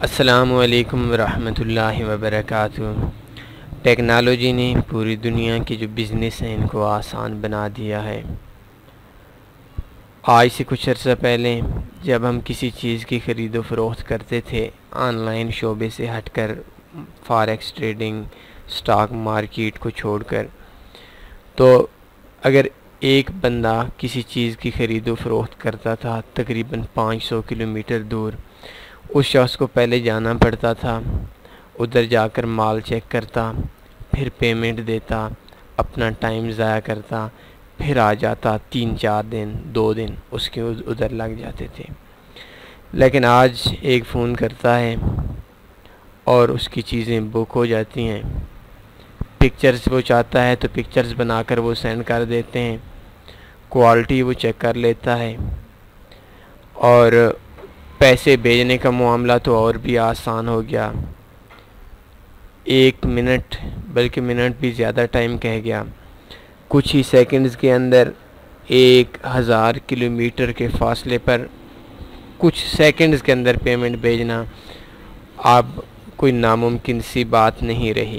السلام علیکم ورحمۃ اللہ وبرکاتہ۔ ٹیکنالوجی نے پوری دنیا کے جو بزنس ہیں ان کو آسان بنا دیا ہے۔ آج سے کچھ عرصہ پہلے جب ہم کسی چیز کی خرید و فروخت کرتے تھے، آن لائن شعبے سے ہٹ کر فارکس ٹریڈنگ سٹاک مارکیٹ کو چھوڑ کر۔ تو اگر ایک بندہ کسی چیز کی خرید و فروخت کرتا تھا، تقریباً پانچ سو کلومیٹر دور اس شخص کو پہلے جانا پڑتا تھا، ادھر جا کر مال چیک کرتا، پھر پیمنٹ دیتا، اپنا ٹائم ضائع کرتا، پھر آ جاتا، تین چار دن، دو دن اس کے ادھر لگ جاتے تھے۔ لیکن آج ایک فون کرتا ہے اور اس کی چیزیں بک ہو جاتی ہیں۔ پکچرز وہ چاہتا ہے تو پکچرز بنا کر وہ سینڈ کر دیتے ہیں۔ کوالٹی وہ چیک کر لیتا ہے۔ اور پیسے بھیجنے کا معاملہ تو اور بھی آسان ہو گیا۔ ایک منٹ، بلکہ منٹ بھی زیادہ ٹائم کہہ گیا۔ کچھ ہی سیکنڈز کے اندر ایک ہزار کلومیٹر کے فاصلے پر کچھ سیکنڈز کے اندر پیمنٹ بھیجنا اب کوئی ناممکن سی بات نہیں رہی۔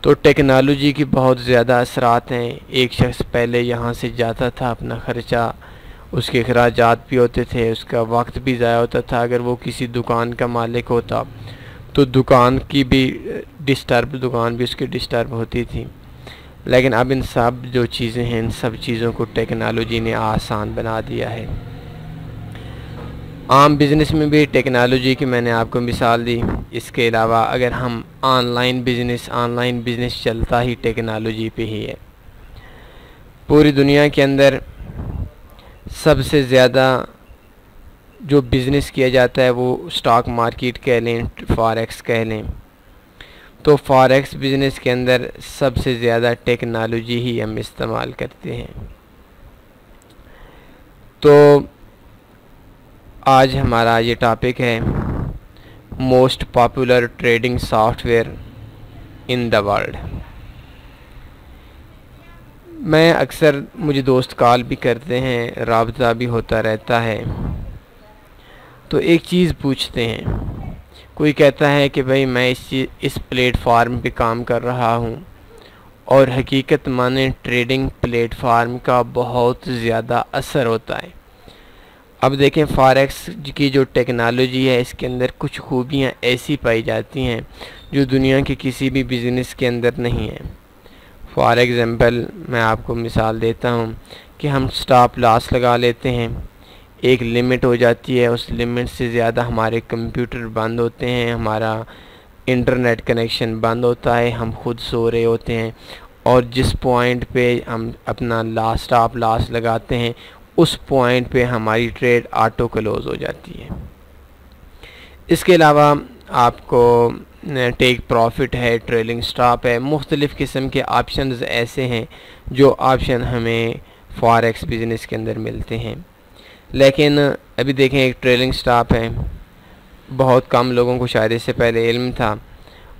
تو ٹیکنالوجی کی بہت زیادہ اثرات ہیں۔ ایک شخص پہلے یہاں سے جاتا تھا، اپنا خرچہ اس کے اخراجات بھی ہوتے تھے، اس کا وقت بھی ضائع ہوتا تھا۔ اگر وہ کسی دکان کا مالک ہوتا تو دکان کی بھی ڈسٹرب دکان بھی اس کی ڈسٹرب ہوتی تھی۔ لیکن اب ان سب جو چیزیں ہیں، ان سب چیزوں کو ٹیکنالوجی نے آسان بنا دیا ہے۔ عام بزنس میں بھی ٹیکنالوجی کی میں نے آپ کو مثال دی۔ اس کے علاوہ اگر ہم online business online business چلتا ہی ٹیکنالوجی پہ ہی ہے۔ پوری دنیا کے اندر سب سے زیادہ جو بزنس کیا جاتا ہے وہ سٹاک مارکیٹ کہہ لیں فاریکس کہہ لیں۔ تو فاریکس بزنس کے اندر سب سے زیادہ ٹیکنالوجی ہی ہم استعمال کرتے ہیں۔ تو آج ہمارا یہ ٹاپک ہے most popular trading software in the world میں اکثر مجھے دوست کال بھی کرتے ہیں، رابطہ بھی ہوتا رہتا ہے۔ تو ایک چیز پوچھتے ہیں۔ کوئی کہتا ہے کہ بھائی میں اس چیز، اس پلیٹ فارم پہ کام کر رہا ہوں اور حقیقت مانے ٹریڈنگ پلیٹ فارم کا بہت زیادہ اثر ہوتا ہے۔ اب دیکھیں فاریکس کی جو ٹیکنالوجی ہے، اس کے اندر کچھ خوبیاں ایسی پائی جاتی ہیں جو دنیا کے کسی بھی بزنس کے اندر نہیں ہیں۔ فار ایگزامپل میں آپ کو مثال دیتا ہوں کہ ہم سٹاپ لاس لگا لیتے ہیں، ایک لمٹ ہو جاتی ہے، اس لمٹ سے زیادہ ہمارے کمپیوٹر بند ہوتے ہیں، ہمارا انٹرنیٹ کنیکشن بند ہوتا ہے، ہم خود سو رہے ہوتے ہیں اور جس پوائنٹ پہ ہم اپنا لاس، سٹاپ لاس لگاتے ہیں، اس پوائنٹ پہ ہماری ٹریڈ آٹو کلوز ہو جاتی ہے۔ اس کے علاوہ آپ کو ٹیک پروفٹ ہے ٹریلنگ سٹاپ ہے، مختلف قسم کے آپشنز ایسے ہیں جو آپشن ہمیں فاریکس بزنس کے اندر ملتے ہیں۔ لیکن ابھی دیکھیں ایک ٹریلنگ سٹاپ ہے۔ بہت کم لوگوں کو شاید اس سے پہلے علم تھا۔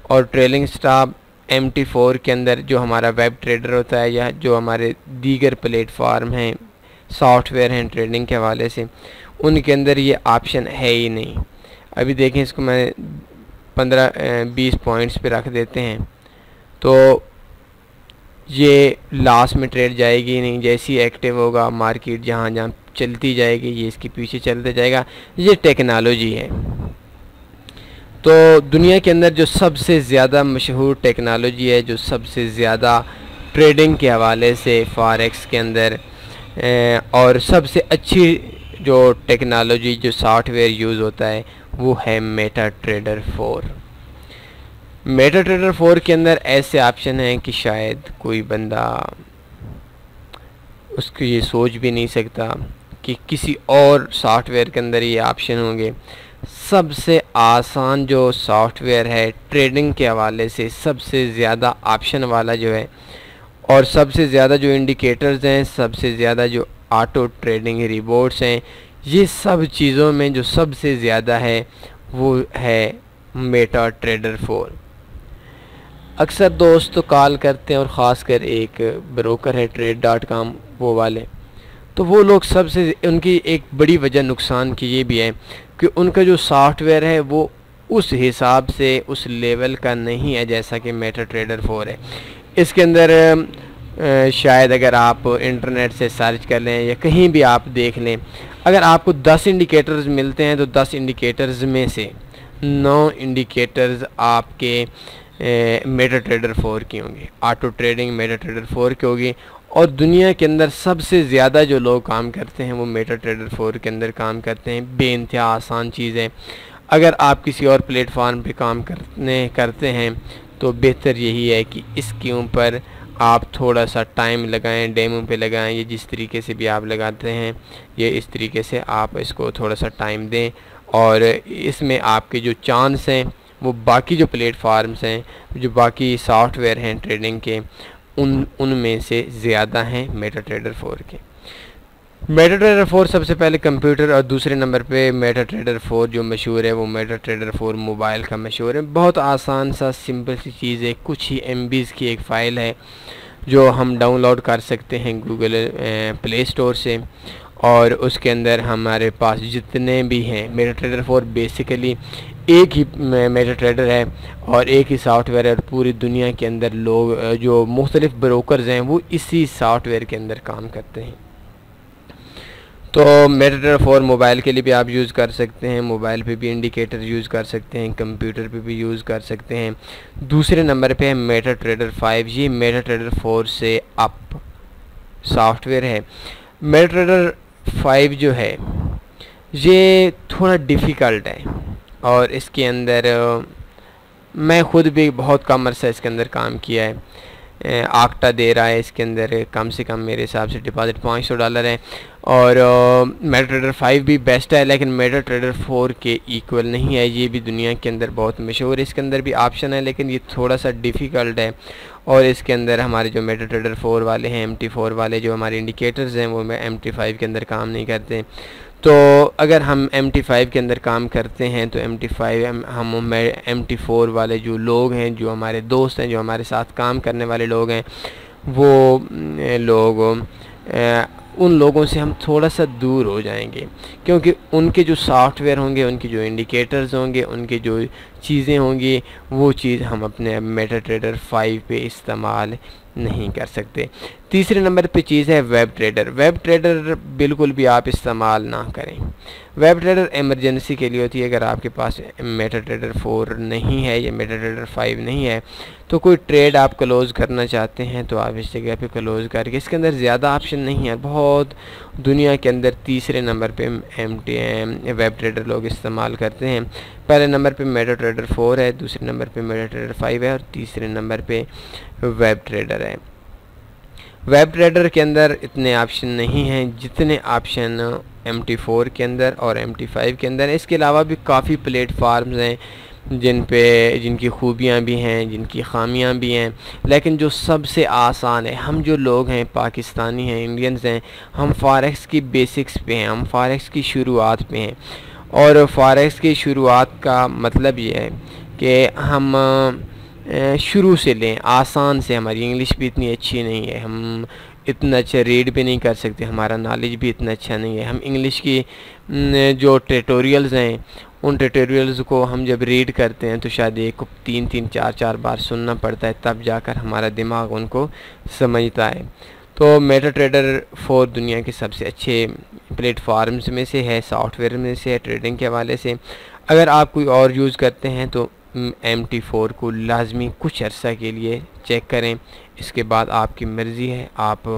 اور trailing stop M T four کے اندر جو ہمارا ویب ٹریڈر ہوتا ہے یا جو ہمارے دیگر پلیٹ فارم ہیں سافٹ ویئر ہیں ٹریڈنگ کے حوالے سے، ان کے اندر یہ آپشن ہے ہی نہیں۔ ابھی دیکھیں اس کو میں پندرہ بیس پوائنٹس پہ رکھ دیتے ہیں۔ تو یہ لاسٹ میں ٹریڈ جائے گی نہیں، جیسی ایکٹیو ہوگا مارکیٹ جہاں جہاں چلتی جائے گی، یہ اس کے پیچھے چلتے جائے گا۔ یہ ٹیکنالوجی ہے۔ تو دنیا کے اندر جو سب سے زیادہ مشہور ٹیکنالوجی ہے، جو سب سے زیادہ ٹریڈنگ کے حوالے سے فاریکس کے اندر اور سب سے اچھی جو ٹیکنالوجی، جو سافٹ ویئر یوز ہوتا ہے، وہ ہے MetaTrader four. MetaTrader four کے اندر ایسے آپشن ہیں کہ شاید کوئی بندہ اس کو یہ سوچ بھی نہیں سکتا کہ کسی اور سافٹ ویئر کے اندر یہ آپشن ہوں گے۔ سب سے آسان جو سافٹ ویئر ہے ٹریڈنگ کے حوالے سے سب سے زیادہ آپشن والا جو ہے، اور سب سے زیادہ جو انڈیکیٹرز ہیں، سب سے زیادہ جو آٹو ٹریڈنگ ریبورٹس ہیں۔ یہ سب چیزوں میں جو سب سے زیادہ ہے، وہ ہے میٹا ٹریڈر فور۔ اکثر دوست تو کال کرتے ہیں اور خاص کر ایک بروکر ہے ٹریڈ ڈاٹ کام وہ والے۔ تو وہ لوگ سب سے ان کی ایک بڑی وجہ نقصان کی یہ بھی ہے کہ ان کا جو سافٹ ویئر ہے، وہ اس حساب سے، اس لیول کا نہیں ہے جیسا کہ میٹر ٹریڈر فور ہے۔ اس کے اندر شاید اگر آپ انٹرنیٹ سے سرچ کر لیں یا کہیں بھی آپ دیکھ لیں، اگر آپ کو دس انڈیکیٹرز ملتے ہیں تو دس انڈیکیٹرز میں سے نو انڈیکیٹرز آپ کے میٹر ٹریڈر فور کی ہوں گی auto trading MetaTrader four کی ہوگی۔ اور دنیا کے اندر سب سے زیادہ جو لوگ کام کرتے ہیں وہ میٹر ٹریڈر فور کے اندر کام کرتے ہیں۔ بے انتہا آسان چیز ہے۔ اگر آپ کسی اور پلیٹ فارم پہ کام کرنے، کرتے ہیں تو بہتر یہی ہے کہ اس کے اوپر آپ تھوڑا سا ٹائم لگائیں، ڈیمو پہ لگائیں، یہ جس طریقے سے بھی آپ لگاتے ہیں، یہ اس طریقے سے آپ اس کو تھوڑا سا ٹائم دیں۔ اور اس میں آپ کے جو چانس ہیں، وہ باقی جو پلیٹ فارمز ہیں، جو باقی سافٹ ویئر ہیں ٹریڈنگ کے، ان ان میں سے زیادہ ہیں میٹا ٹریڈر فور کے۔ میٹا ٹریڈر فور سب سے پہلے کمپیوٹر اور دوسرے نمبر پہ میٹا ٹریڈر فور جو مشہور ہے وہ میٹا ٹریڈر فور موبائل کا مشہور ہے۔ بہت آسان سا سمپل سی چیز ہے۔ کچھ ہی ایم بیز کی ایک فائل ہے جو ہم ڈاؤن لوڈ کر سکتے ہیں گوگل پلے اسٹور سے۔ اور اس کے اندر ہمارے پاس جتنے بھی ہیں میٹا ٹریڈر فور بیسیکلی ایک ہی میٹا ٹریڈر ہے اور ایک ہی سافٹ ویئر ہے اور پوری دنیا کے اندر لوگ، جو مختلف بروکرز ہیں وہ اسی سافٹ ویئر کے اندر کام کرتے ہیں۔ تو میٹا ٹریڈر فور موبائل کے لیے بھی آپ یوز کر سکتے ہیں، موبائل پہ بھی انڈیکیٹر یوز کر سکتے ہیں، کمپیوٹر پہ بھی یوز کر سکتے ہیں۔ دوسرے نمبر پہ ہے میٹا ٹریڈر فائیو یہ میٹا ٹریڈر فور سے اپ سافٹ ویئر ہے۔ میٹا ٹریڈر فائیو جو ہے، یہ تھوڑا ڈیفیکلٹ ہے اور اس کے اندر میں خود بھی بہت کم عرصہ اس کے اندر کام کیا ہے۔ آکٹا دے رہا ہے اس کے اندر، کم سے کم میرے حساب سے ڈپازٹ پانچ سو ڈالر ہے اور میٹر ٹریڈر فائیو بھی بیسٹ ہے، لیکن میٹر ٹریڈر فور کے ایکول نہیں ہے۔ یہ بھی دنیا کے اندر بہت مشہور ہے۔ اس کے اندر بھی آپشن ہے، لیکن یہ تھوڑا سا ڈیفیکلٹ ہے۔ اور اس کے اندر ہمارے جو میٹر ٹریڈر فور والے ہیں ایم ٹی فور والے جو ہمارے انڈیکیٹرز ہیں، وہ ایم ٹی فائیو کے اندر کام نہیں کرتے۔ تو اگر ہم ایم ٹی فائیو کے اندر کام کرتے ہیں تو ایم ٹی فائیو ہم ایم ٹی فور والے جو لوگ ہیں، جو ہمارے دوست ہیں، جو ہمارے ساتھ کام کرنے والے لوگ ہیں، وہ لوگ ان لوگوں سے ہم تھوڑا سا دور ہو جائیں گے۔ کیونکہ ان کے جو سافٹ ویئر ہوں گے، ان کی جو انڈیکیٹرز ہوں گے، ان کی جو چیزیں ہوں گی، وہ چیز ہم اپنے میٹا ٹریڈر فائیو پہ استعمال نہیں کر سکتے۔ تیسرے نمبر پہ چیز ہے ویب ٹریڈر۔ ویب ٹریڈر بالکل بھی آپ استعمال نہ کریں۔ ویب ٹریڈر ایمرجنسی کے لیے ہوتی ہے۔ اگر آپ کے پاس میٹا ٹریڈر فور نہیں ہے یا میٹا ٹریڈر فائیو نہیں ہے، تو کوئی ٹریڈ آپ کلوز کرنا چاہتے ہیں تو آپ اس جگہ پہ کلوز کر کے اس کے اندر زیادہ آپشن نہیں ہے۔ بہت دنیا کے اندر تیسرے نمبر پہ M T M web trader لوگ استعمال کرتے ہیں۔ پہلے نمبر پہ میٹا ٹریڈر فور ہے، دوسرے نمبر پہ میٹا ٹریڈر فائیو ہے اور تیسرے نمبر پہ ویب ٹریڈر ہے۔ ویب ٹریڈر کے اندر اتنے آپشن نہیں ہیں جتنے آپشن ایم ٹی فور کے اندر اور ایم ٹی فائیو کے اندر۔ اس کے علاوہ بھی کافی پلیٹ فارمز ہیں، جن پہ جن کی خوبیاں بھی ہیں، جن کی خامیاں بھی ہیں۔ لیکن جو سب سے آسان ہے، ہم جو لوگ ہیں، پاکستانی ہیں، انڈینز ہیں، ہم فارکس کی بیسکس پہ ہیں، ہم فارکس کی شروعات پہ ہیں۔ اور فارکس کی شروعات کا مطلب یہ ہے کہ ہم شروع سے لیں، آسان سے، ہماری انگلش بھی اتنی اچھی نہیں ہے، ہم اتنا اچھا ریڈ بھی نہیں کر سکتے، ہمارا نالج بھی اتنا اچھا نہیں ہے۔ ہم انگلش کی جو ٹیٹوریلز ہیں، ان ٹیٹوریلز کو ہم جب ریڈ کرتے ہیں تو شاید ایک تین تین، چار چار بار سننا پڑتا ہے، تب جا کر ہمارا دماغ ان کو سمجھتا ہے۔ تو میٹا ٹریڈر فور دنیا کے سب سے اچھے پلیٹ فارمز میں سے ہے، سافٹ ویئر میں سے ہے، ٹریڈنگ کے حوالے سے۔ اگر آپ کوئی اور یوز کرتے ہیں تو ایم ٹی فور کو لازمی کچھ عرصہ کے لیے چیک کریں۔ اس کے بعد آپ کی مرضی ہے، آپ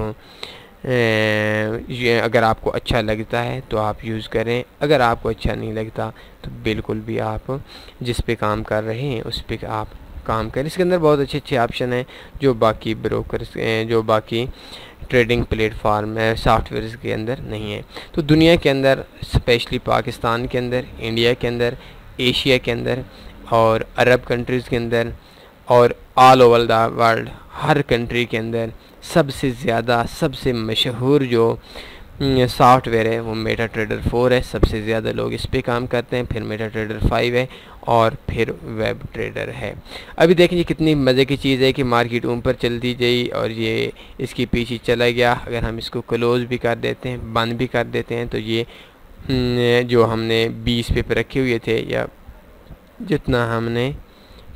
اگر آپ کو اچھا لگتا ہے تو آپ یوز کریں۔ اگر آپ کو اچھا نہیں لگتا تو بالکل بھی آپ جس پہ کام کر رہے ہیں اس پہ آپ کام کریں۔ اس کے اندر بہت اچھے اچھے آپشن ہیں جو باقی بروکرس جو باقی ٹریڈنگ پلیٹ فارم ہے سافٹ ویئرز کے اندر نہیں ہے تو دنیا کے اندر اسپیشلی پاکستان کے اندر انڈیا کے اندر ایشیا کے اندر، اور عرب کنٹریز کے اندر، اور آل اوور دا ورلڈ ہر کنٹری کے اندر سب سے زیادہ، سب سے مشہور جو سافٹ ویئر ہے، وہ میٹا ٹریڈر فور ہے، سب سے زیادہ لوگ اس پہ کام کرتے ہیں، پھر میٹا ٹریڈر فائیو ہے اور پھر ویب ٹریڈر ہے۔ ابھی دیکھیں یہ کتنی مزے کی چیز ہے کہ مارکیٹ اوپر چل دی گئی اور یہ اس کی پیچھے چلا گیا۔ اگر ہم اس کو کلوز بھی کر دیتے ہیں، بند بھی کر دیتے ہیں، تو یہ جو ہم نے بیس پیپر رکھے ہوئے تھے یا جتنا ہم نے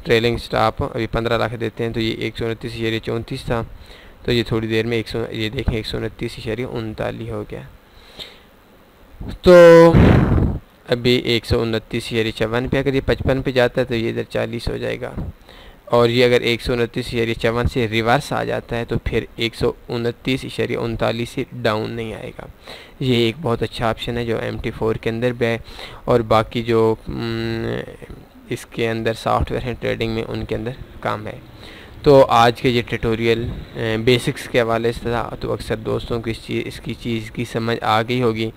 ٹریلنگ سٹاپ ابھی پندرہ لاکھ دیتے ہیں، تو یہ ایک سو انتیس اشاریہ چونتیس تھا۔ تو یہ تھوڑی دیر میں ایک سو یہ دیکھیں ایک سو انتیس اشاریہ انتالیس ہو گیا۔ تو ابھی ایک سو انتیس اشاریہ چون پہ اگر یہ پچپن پہ جاتا ہے تو یہ ادھر چالیس ہو جائے گا۔ اور یہ اگر ایک سو انتیس اشاریہ چون سے ریورس آ جاتا ہے تو پھر ایک سو انتیس اشاریہ انتالیس سے ڈاؤن نہیں آئے گا۔ یہ ایک بہت اچھا آپشن ہے جو ایم ٹی فور کے اندر بھی ہے اور باقی جو اس کے اندر سافٹ ویئر ہیں، ٹریڈنگ میں ان کے اندر کام ہے۔ تو آج کے یہ ٹیٹوریل بیسکس کے حوالے سے تھا۔ تو اکثر دوستوں کو اس چیز، اس کی چیز کی سمجھ آ گئی ہوگی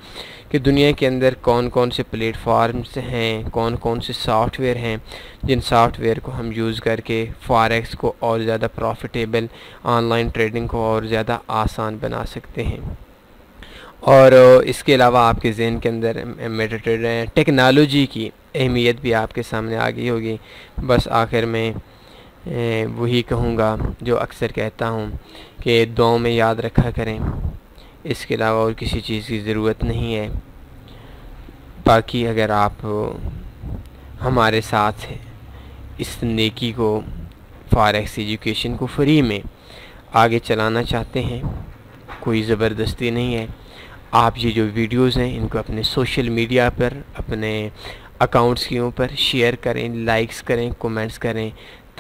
کہ دنیا کے اندر کون کون سے پلیٹ فارمز ہیں، کون کون سے سافٹ ویئر ہیں، جن سافٹ ویئر کو ہم یوز کر کے فاریکس کو اور زیادہ پروفیٹیبل آن لائن ٹریڈنگ کو اور زیادہ آسان بنا سکتے ہیں۔ اور اس کے علاوہ آپ کے ذہن کے اندر ٹیکنالوجی کی اہمیت بھی آپ کے سامنے آ گئی ہوگی۔ بس آخر میں وہی کہوں گا جو اکثر کہتا ہوں کہ دعاؤں میں یاد رکھا کریں۔ اس کے علاوہ اور کسی چیز کی ضرورت نہیں ہے۔ باقی اگر آپ ہمارے ساتھ اس نیکی کو فارکس ایجوکیشن کو فری میں آگے چلانا چاہتے ہیں، کوئی زبردستی نہیں ہے۔ آپ یہ جو ویڈیوز ہیں، ان کو اپنے سوشل میڈیا پر، اپنے اکاؤنٹس کے اوپر شیئر کریں، لائکس کریں کومنٹس کریں۔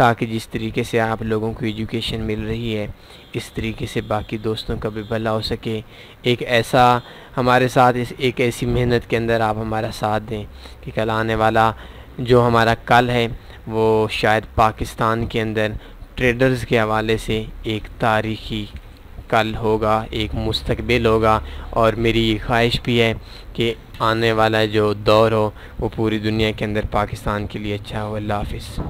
تاکہ جس طریقے سے آپ لوگوں کو ایجوکیشن مل رہی ہے، اس طریقے سے باقی دوستوں کا بھی بھلا ہو سکے۔ ایک ایسا ہمارے ساتھ ایک ایسی محنت کے اندر آپ ہمارا ساتھ دیں کہ کل آنے والا جو ہمارا کل ہے، وہ شاید پاکستان کے اندر ٹریڈرز کے حوالے سے ایک تاریخی کل ہوگا، ایک مستقبل ہوگا۔ اور میری یہ خواہش بھی ہے کہ آنے والا جو دور ہو، وہ پوری دنیا کے اندر پاکستان کے لیے اچھا ہو۔ اللہ حافظ۔